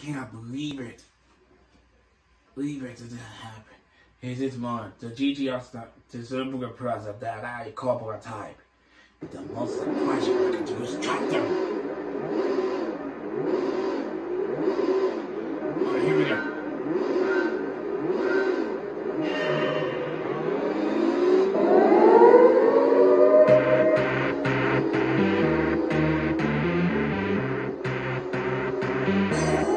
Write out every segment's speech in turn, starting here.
cannot believe it. Believe it didn't happen. It is more the GGR not deserving a prize of that I call time. The most surprising I can do is trap them. Yeah.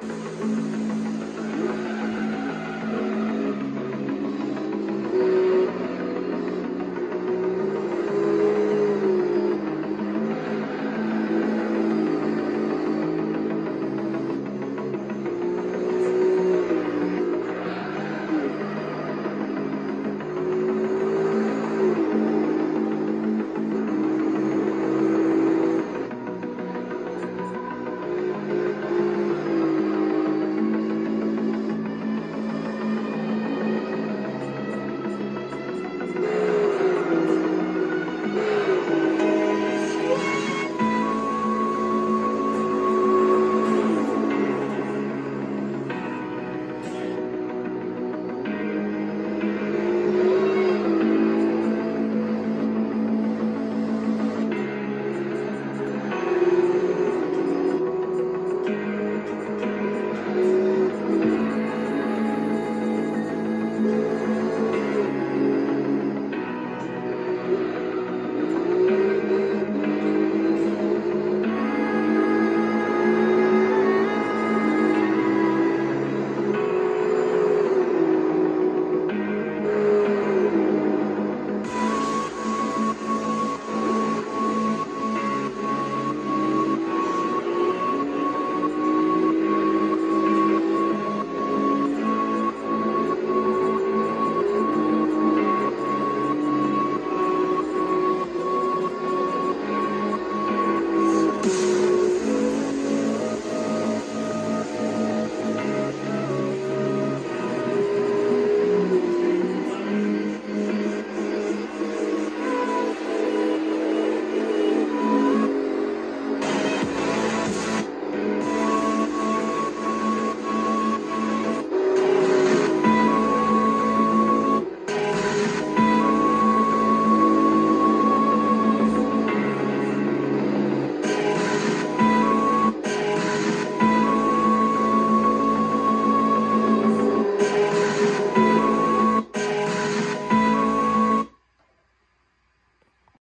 Música